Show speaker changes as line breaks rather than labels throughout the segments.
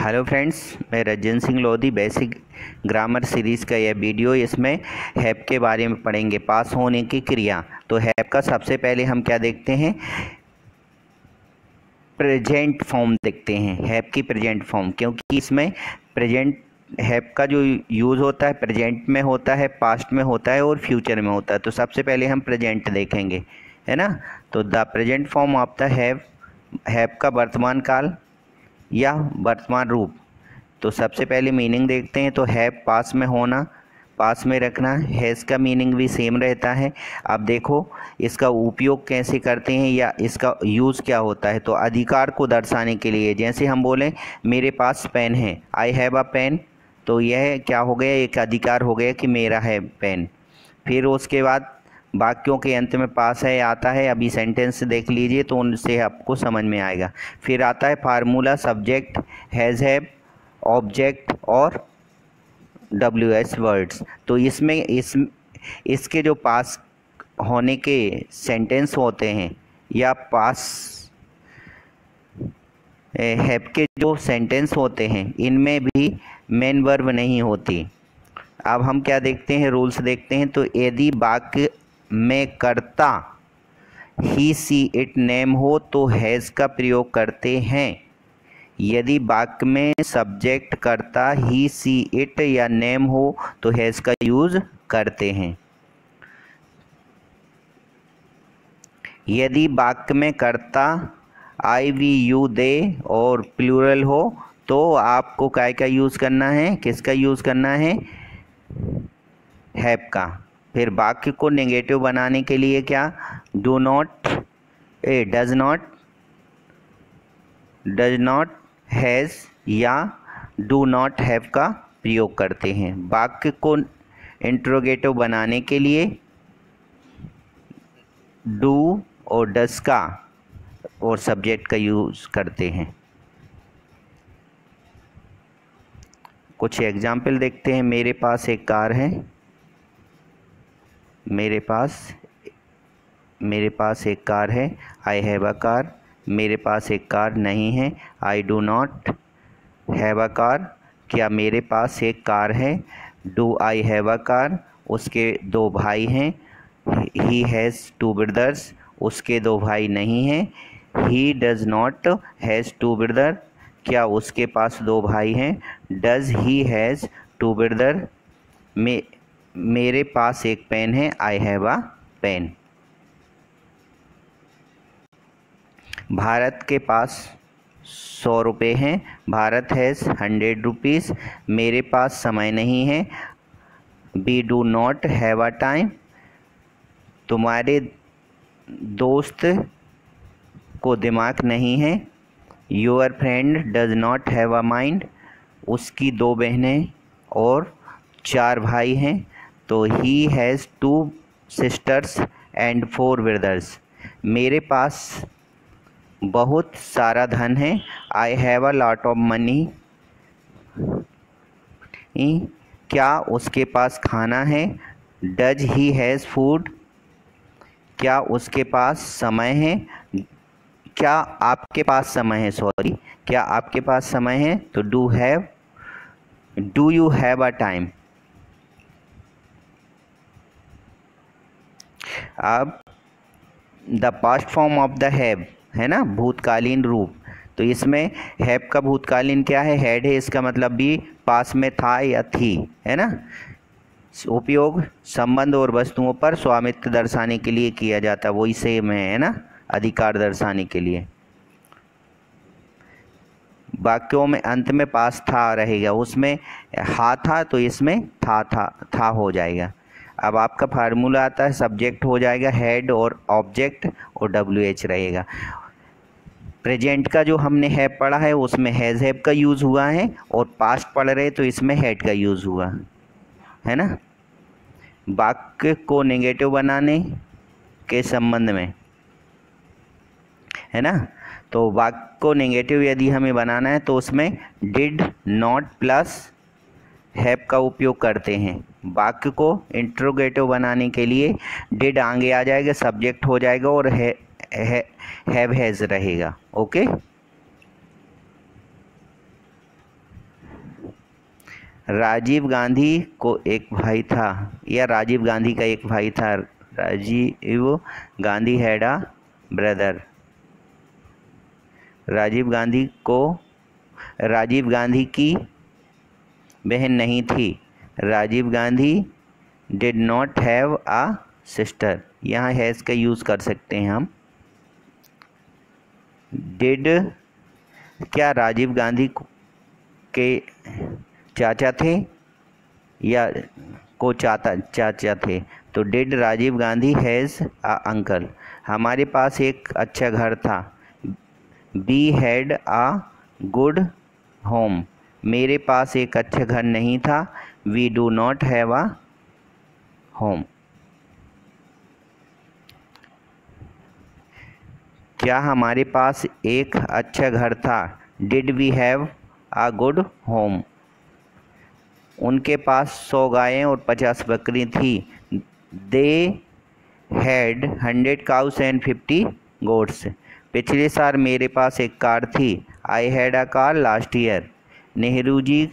Hello friends, मैं Rajan Singh Lodhi, basic grammar series का यह वीडियो इसमें हैप के बारे में पढ़ेंगे। पास होने की क्रिया। तो हैप का सबसे पहले हम क्या देखते हैं? प्रेजेंट फॉर्म देखते हैं। हैप की प्रेजेंट फॉर्म, क्योंकि इसमें प्रेजेंट हैप का जो यूज़ होता है, प्रेजेंट में होता है, पास्ट में होता है और फ्यूचर में होता है। तो सबसे पहले हम प्रेजेंट देखेंगे, है ना? तो the present form of the have, हैप का वर्तमान काल या वर्तमान रूप। तो सबसे पहले मीनिंग देखते हैं तो है पास में होना पास में रखना हैज़ का मीनिंग भी सेम रहता है। अब देखो, इसका उपयोग कैसे करते हैं या इसका यूज़ क्या होता है? तो अधिकार को दर्शाने के लिए, जैसे हम बोलें, मेरे पास पेन है आई हैव अ पेन तो यह क्या हो गया? एक अधिकार हो गया कि मेरा है पेन फिर उसके बाद वाक्यों के अंत में पास है, आता है, अभी सेंटेंस देख लीजिए तो उनसे आपको समझ में आएगा। फिर आता है formula subject has have object और डब्ल्यू एस वर्ड्स तो इसमें, इस, इसके जो पास होने के सेंटेंस होते हैं, या पास हैव के जो सेंटेंस होते हैं, इनमें भी मेन वर्ब नहीं होती। अब हम क्या देखते हैं रूल्स देखते हैं तो यदि वाक्य में करता ही सी इट नेम हो तो हैज़ का प्रयोग करते हैं। यदि वाक्य में सब्जेक्ट करता ही सी इट या नेम हो तो हैज़ का यूज़ करते हैं। यदि वाक्य में करता आई वी यू दे और प्लूरल हो तो आपको काय का यूज़ करना है, किसका यूज़ करना है? हैप का। फिर वाक्य को नेगेटिव बनाने के लिए क्या? Do not a does not does not has या डू नॉट हैव का प्रयोग करते हैं। वाक्य को इंट्रोगेटिव बनाने के लिए डू और डस का और सब्जेक्ट का यूज़ करते हैं। कुछ एग्ज़ाम्पल देखते हैं। मेरे पास एक कार है। मेरे पास मेरे पास एक कार है। आई हैव अ कार मेरे पास एक कार नहीं है। I do not have a car क्या मेरे पास एक कार है? Do I have a car उसके दो भाई हैं। ही हैज़ टू ब्रदर्स उसके दो भाई नहीं हैं। He does not has two brother क्या उसके पास दो भाई हैं? Does he has two brother में मेरे पास एक पेन है I have a pen Bharat के पास सौ रुपये हैं। भारत हैज़ हंड्रेड रुपीज़ मेरे पास समय नहीं है। We do not have a time तुम्हारे दोस्त को दिमाग नहीं है। Your friend does not have a mind उसकी दो बहनें और चार भाई हैं। तो he has two sisters and four brothers मेरे पास बहुत सारा धन है। I have a lot of money क्या उसके पास खाना है? डज ही हैज़ फ़ूड क्या उसके पास समय है? क्या आपके पास समय है? सॉरी क्या आपके पास समय है? तो do have do you have a time अब the past form of the have है ना? भूतकालीन रूप। तो इसमें हैव का भूतकालीन क्या है? हैड है, इसका मतलब भी पास में था या थी, है ना? उपयोग संबंध और वस्तुओं पर स्वामित्व दर्शाने के लिए किया जाता है। वही सेम है है ना? अधिकार दर्शाने के लिए। वाक्यों में अंत में पास था रहेगा। उसमें हा था तो इसमें था था था हो जाएगा। अब आपका फार्मूला आता है सब्जेक्ट हो जाएगा हेड और ऑब्जेक्ट और डब्ल्यू एच रहेगा। प्रेजेंट का जो हमने हैव पढ़ा है, उसमें हैज़ हैव का यूज़ हुआ है और पास्ट पढ़ रहे तो इसमें हेड का यूज़ हुआ। है ना? वाक्य को नेगेटिव बनाने के संबंध में। है ना? तो वाक्य को नेगेटिव यदि हमें बनाना है तो उसमें डिड नॉट प्लस हैव का उपयोग करते हैं। वाक्य को इंट्रोगेटिव बनाने के लिए डिड आगे आ जाएगा सब्जेक्ट हो जाएगा और है, है, हैव हैज़ रहेगा ओके राजीव गांधी को एक भाई था या राजीव गांधी का एक भाई था राजीव गांधी हैड ब्रदर राजीव गांधी को राजीव गांधी की बहन नहीं थी Rajiv Gandhi did not have a sister यहाँ हैज़ का यूज़ कर सकते हैं हम। डिड क्या राजीव गांधी के चाचा थे या को चाचा चाचा थे? तो did Rajiv Gandhi has a uncle हमारे पास एक अच्छा घर था। We had a good home मेरे पास एक अच्छा घर नहीं था। We do not have a home क्या हमारे पास एक अच्छा घर था? Did we have a good home उनके पास सौ गायें और पचास बकरी थी। They had hundred cows and fifty goats पिछले साल मेरे पास एक कार थी। I had a car last year Nehru ji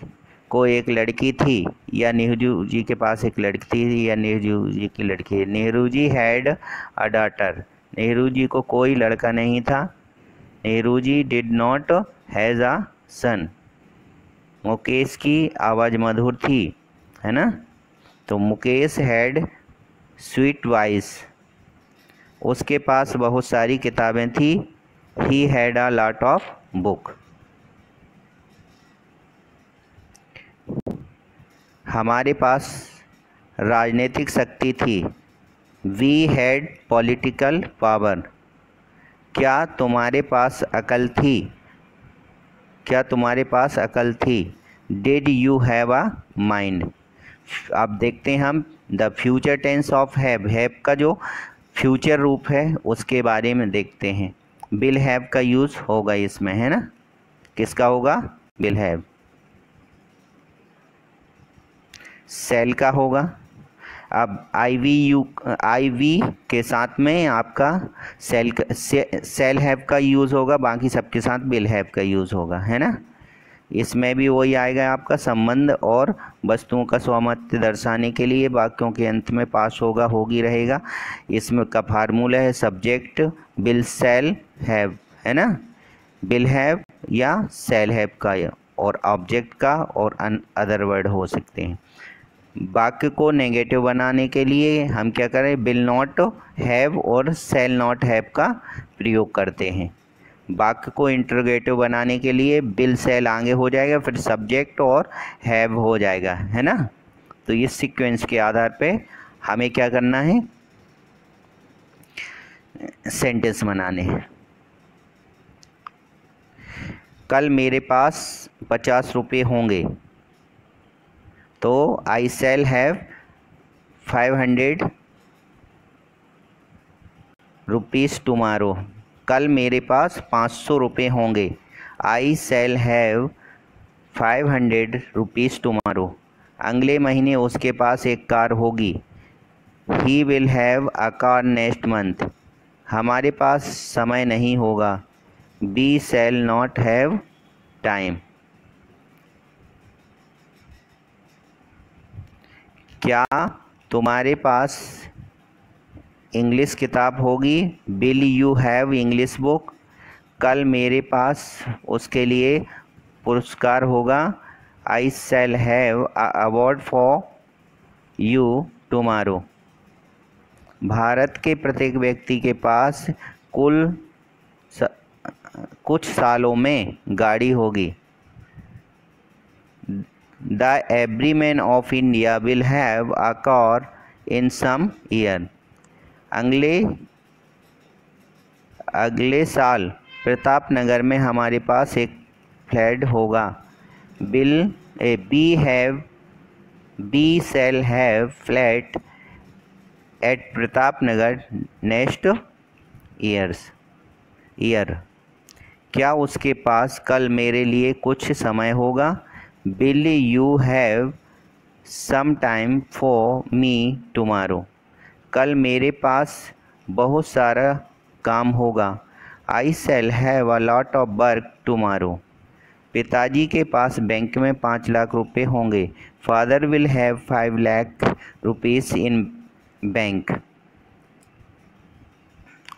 को एक लड़की थी, या नेहरू जी के पास एक लड़की थी, या नेहरू जी की लड़की Nehru ji had a daughter Nehru ji को कोई लड़का नहीं था। Nehru ji did not has a son Mukesh की आवाज़ मधुर थी, है ना? तो मुकेश हैड स्वीट वाइस उसके पास बहुत सारी किताबें थी। He had a lot of book हमारे पास राजनीतिक शक्ति थी। वी हैड पॉलिटिकल पावर क्या तुम्हारे पास अकल थी? क्या तुम्हारे पास अकल थी? Did you have a mind अब देखते हैं हम the future tense of have have का जो फ्यूचर रूप है, उसके बारे में देखते हैं। बिल हैव का यूज़ होगा इसमें, है ना? किसका होगा? बिल हैव सेल का होगा। अब I we you I we के साथ में आपका सेल से, सेल हैव का यूज़ होगा बाकी सबके साथ बिल हैव का यूज़ होगा है ना? इसमें भी वही आएगा आपका संबंध और वस्तुओं का स्वामत्व दर्शाने के लिए वाक्यों के अंत में पास होगा होगी रहेगा। इसमें का फार्मूला है सब्जेक्ट बिल सेल हैव है ना? बिल हैव या सेल हैव का और ऑब्जेक्ट का और अन अदर वर्ड हो सकते हैं। वाक्य को नेगेटिव बनाने के लिए हम क्या करें? बिल नॉट हैव और सेल नॉट हैव का प्रयोग करते हैं। वाक्य को इंट्रोगेटिव बनाने के लिए बिल सेल आगे हो जाएगा, फिर सब्जेक्ट और हैव हो जाएगा, है ना? तो इस सीक्वेंस के आधार पे हमें क्या करना है? सेंटेंस बनाने हैं। कल मेरे पास पचास रुपये होंगे। तो I shall have five hundred rupees tomorrow कल मेरे पास पाँच सौ रुपये होंगे। I shall have five hundred rupees tomorrow अगले महीने उसके पास एक कार होगी। He will have a car next month हमारे पास समय नहीं होगा। We shall not have time क्या तुम्हारे पास इंग्लिश किताब होगी? Will you have English book कल मेरे पास उसके लिए पुरस्कार होगा। I shall have award for you tomorrow Bharat के प्रत्येक व्यक्ति के पास कुल स, कुछ सालों में गाड़ी होगी। The man of India will have a car in some year अगले अगले साल प्रताप नगर में हमारे पास एक फ्लैट होगा। Will we have we shall have flat at Pratap Nagar next years year क्या उसके पास कल मेरे लिए कुछ समय होगा? Will you have some time for me tomorrow कल मेरे पास बहुत सारा काम होगा। I shall have a lot of work tomorrow पिताजी के पास बैंक में पाँच लाख रुपए होंगे। Father will have five lakh rupees in bank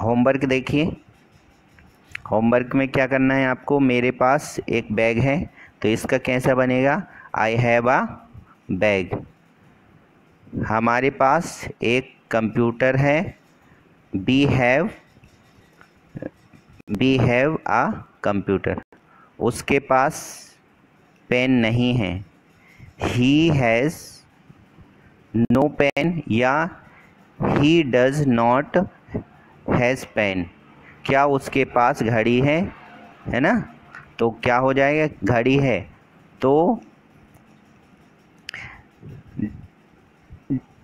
homework देखिए। होमवर्क में क्या करना है आपको? मेरे पास एक बैग है। तो इसका कैसा बनेगा? आई हैव आ बैग हमारे पास एक कंप्यूटर है। We have we have a computer उसके पास पेन नहीं है। ही हैज़ नो पेन या he does not has pen क्या उसके पास घड़ी है? है ना? तो क्या हो जाएगा? घड़ी है। तो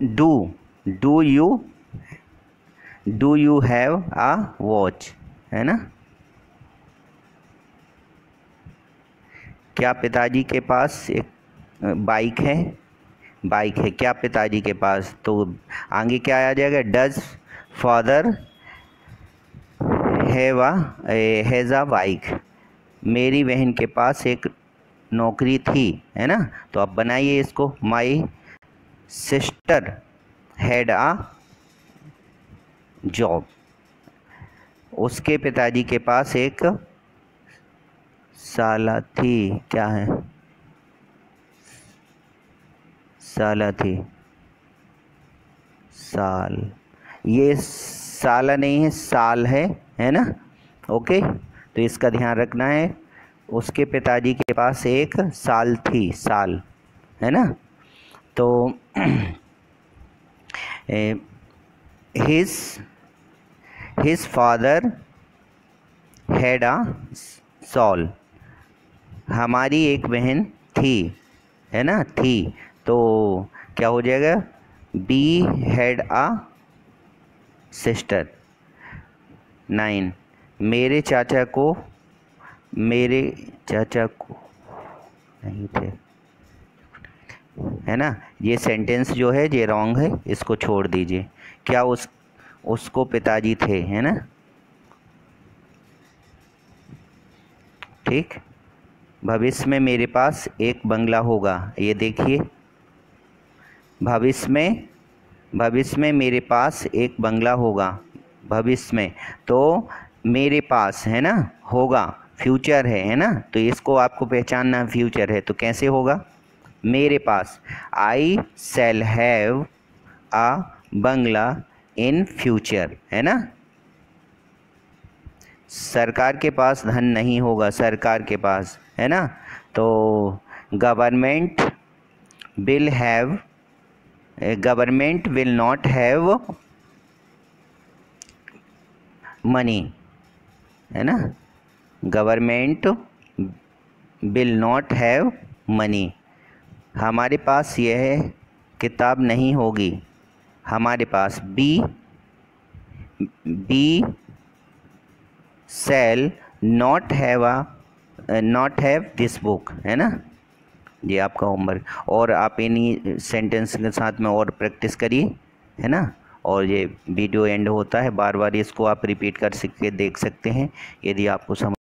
do do you do you have a watch, है ना? क्या पिताजी के पास एक बाइक है? बाइक है। क्या पिताजी के पास? तो आगे क्या आ जाएगा? Does father has a bike. मेरी बहन के पास एक नौकरी थी, है ना? तो आप बनाइए इसको। My sister had a job उसके पिताजी के पास एक साला थी। क्या है? साला थी। साल। ये साला नहीं है, साल है है ना? ओके तो इसका ध्यान रखना है। उसके पिताजी के पास एक साल थी, साल, है ना? तो his his father had a sole हमारी एक बहन थी, है ना? थी। तो क्या हो जाएगा? We had a sister nine मेरे चाचा को, मेरे चाचा को, नहीं थे। है ना? ये सेंटेंस जो है, ये रॉन्ग है, इसको छोड़ दीजिए। क्या उस, उसको पिताजी थे, है ना? ठीक? भविष्य में मेरे पास एक बंगला होगा, ये देखिए। भविष्य में भविष्य में मेरे पास एक बंगला होगा, भविष्य में। तो मेरे पास है ना, होगा, फ्यूचर है है ना? तो इसको आपको पहचानना फ्यूचर है तो कैसे होगा? मेरे पास I shall have a bungalow in future है ना? सरकार के पास धन नहीं होगा, सरकार के पास, है ना? तो government will have government will not have money है ना? Government will not have money हमारे पास यह किताब नहीं होगी। हमारे पास we we shall not have a not have this book है ना? ये आपका होमवर्क और आप इन्हीं सेंटेंस के साथ में और प्रैक्टिस करिए, है ना? और ये वीडियो एंड होता है, बार बार इसको आप रिपीट कर सकते देख सकते हैं। यदि आपको समझ